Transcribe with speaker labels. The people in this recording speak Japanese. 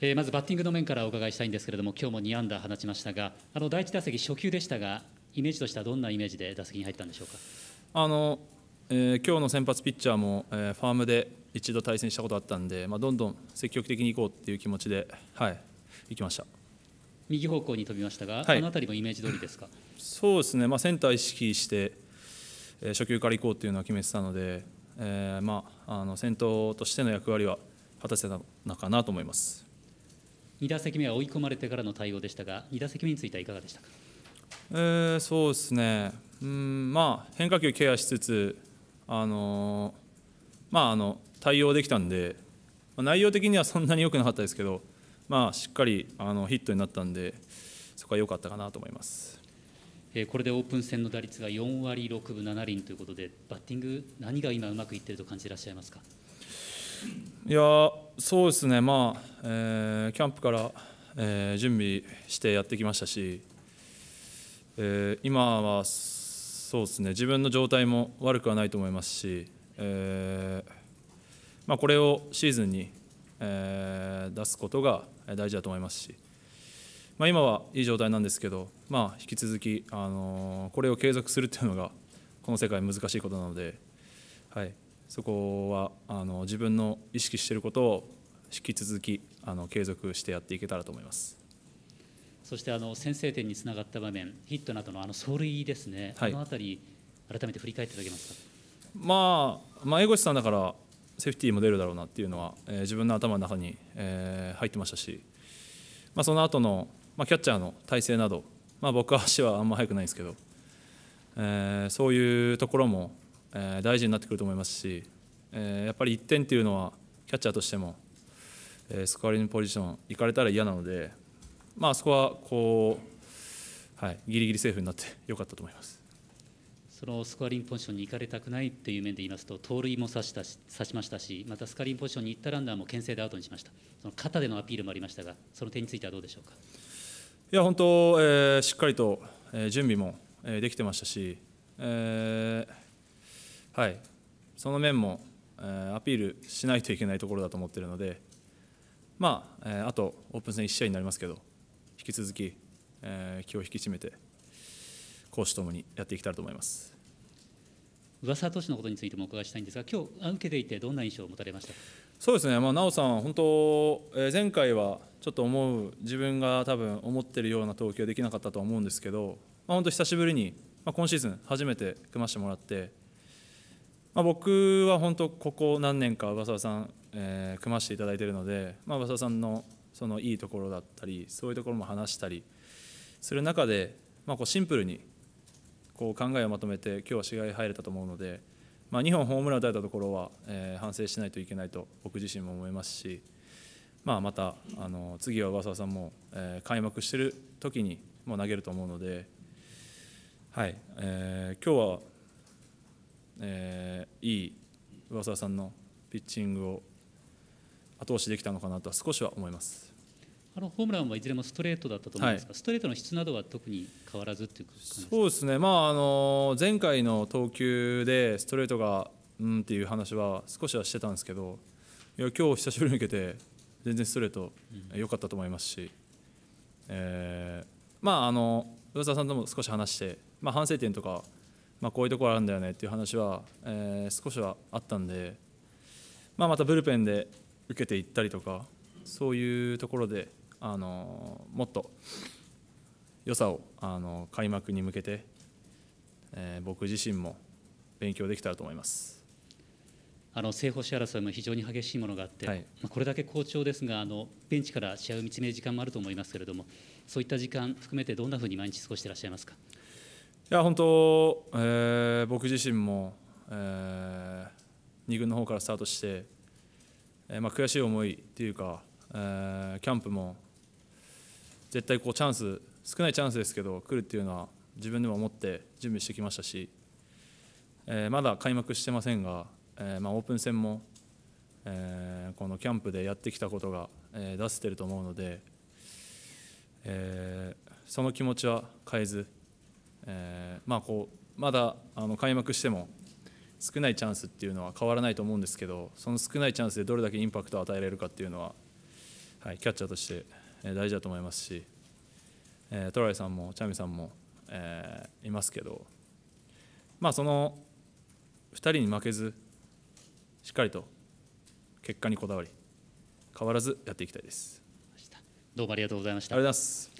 Speaker 1: えー、まずバッティングの面からお伺いしたいんですけれども、今日も2安打放ちましたが、あの第1打席、初球でしたが、イメージとしてはどんなイメージで打席に入ったんでしょうか？
Speaker 2: あのえー、今日の先発ピッチャーも、えー、ファームで一度対戦したことあったんで、まあ、どんどん積極的にいこうっていう気持ちで、はい、行きました。
Speaker 1: 右方向に飛びましたが、はい、あの辺りもイメージ通りですか？
Speaker 2: そうですね、まあ、センター意識して、えー、初球から行こうっていうのは決めてたので、えーまあ、あの先頭としての役割は果たせたのかなと思います
Speaker 1: 2打席目は追い込まれてからの対応でしたが、2打席目についてはいかがでしたか、
Speaker 2: えー、そうですね、うんまあ、変化球ケアしつつ、あのまあ、あの対応できたんで、内容的にはそんなに良くなかったですけど、まあ、しっかりあのヒットになったんで、そこは良かったかなと思います。
Speaker 1: えこれでオープン戦の打率が4割6分7厘ということで、バッティング、何が今、うまくいっていると感じていらっしゃいますか？
Speaker 2: いやそうですね、まあえー、キャンプから、えー、準備してやってきましたし、えー、今はそうですね自分の状態も悪くはないと思いますし、えーまあ、これをシーズンに、えー、出すことが大事だと思いますし、まあ、今はいい状態なんですけど、まあ、引き続き、あのー、これを継続するっていうのがこの世界難しいことなので。はいそこはあの自分の意識していることを引き続きあの継続してやっていけたらと思います。
Speaker 1: そしてあの先制点につながった場面ヒットなどのあの走塁ですね、はい、あの辺り改めて振り返っていただけますか？
Speaker 2: まあ、まあ、江越さんだからセーフティーも出るだろうなっていうのは、えー、自分の頭の中に、えー、入ってましたし、まあ、その後の、まあ、キャッチャーの体勢など、まあ、僕は足はあんま速くないんですけど、えー、そういうところもえー、大事になってくると思いますし、えー、やっぱり1点っていうのはキャッチャーとしても、えー、スコアリングポジション行かれたら嫌なので、まあそこはこう、はい、ギリギリセーフになって よかったと思います。
Speaker 1: そのスコアリングポジションに行かれたくないという面で言いますと盗塁も刺したし刺しましたしまたスコアリングポジションに行ったランナーも牽制でアウトにしましたその肩でのアピールもありましたがその点についてはどうでしょうか？
Speaker 2: いや本当、えー、しっかりと、えー、準備も、えー、できてましたし、えーはい、その面も、えー、アピールしないといけないところだと思っているので、まあえー、あとオープン戦1試合になりますけど、引き続き、えー、気を引き締めて、攻守ともにやっていきたいと思います。
Speaker 1: 上沢投手のことについてもお伺いしたいんですが、今日受けていて、どんな印象を持たれました？
Speaker 2: そうですね、まあ、奈さん、本当、えー、前回はちょっと思う、自分が多分思ってるような投球はできなかったと思うんですけど、まあ、本当、久しぶりに、まあ、今シーズン初めて組ませてもらって、まあ、僕は本当ここ何年か上沢さん、えー、組ませていただいているので、まあ、上沢さんのそのいいところだったりそういうところも話したりする中で、まあ、こうシンプルにこう考えをまとめて今日は試合入れたと思うので、まあ、2本ホームラン打たれたところは、えー、反省しないといけないと僕自身も思いますし、まあ、またあの次は上沢さんも、えー、開幕している時にもう投げると思うので、はいえー、今日はえー、いい上沢さんのピッチングを後押しできたのかなとは少しは思います。
Speaker 1: あのホームランはいずれもストレートだったと思うんですが、はい、ストレートの質などは特に変わらずっていう
Speaker 2: そうですね、まあ、あの前回の投球でストレートがうんっていう話は少しはしてたんですけどいや今日久しぶりに受けて全然ストレート良かったと思いますし、うん、えー、まああの上沢さんとも少し話して、まあ、反省点とかまあ、こういうところあるんだよねっていう話は、えー、少しはあったんで、まあ、またブルペンで受けていったりとかそういうところで、あのもっと良さを、あの開幕に向けて、えー、僕自身も勉強できたらと思います。
Speaker 1: あの正捕手争いも非常に激しいものがあって、はい、まあ、これだけ好調ですがあのベンチから試合を見つめる時間もあると思いますけれどもそういった時間含めてどんなふうに毎日過ごしていらっしゃいますか？
Speaker 2: いや本当、えー、僕自身も、えー、2軍の方からスタートして、えーまあ、悔しい思いっていうか、えー、キャンプも絶対こうチャンス少ないチャンスですけど来るっていうのは自分でも思って準備してきましたし、えー、まだ開幕してませんが、えーまあ、オープン戦も、えー、このキャンプでやってきたことが、えー、出せていると思うので、えー、その気持ちは変えずえー、まあ、こうまだあの開幕しても少ないチャンスっていうのは変わらないと思うんですけどその少ないチャンスでどれだけインパクトを与えられるかっていうのは、はい、キャッチャーとして、えー、大事だと思いますし、えー、トライさんもチャミさんも、えー、いますけど、まあ、その2人に負けずしっかりと結果にこだわり変わらずやっていきたいです。
Speaker 1: どうもありがとうございました。
Speaker 2: ありがとうございます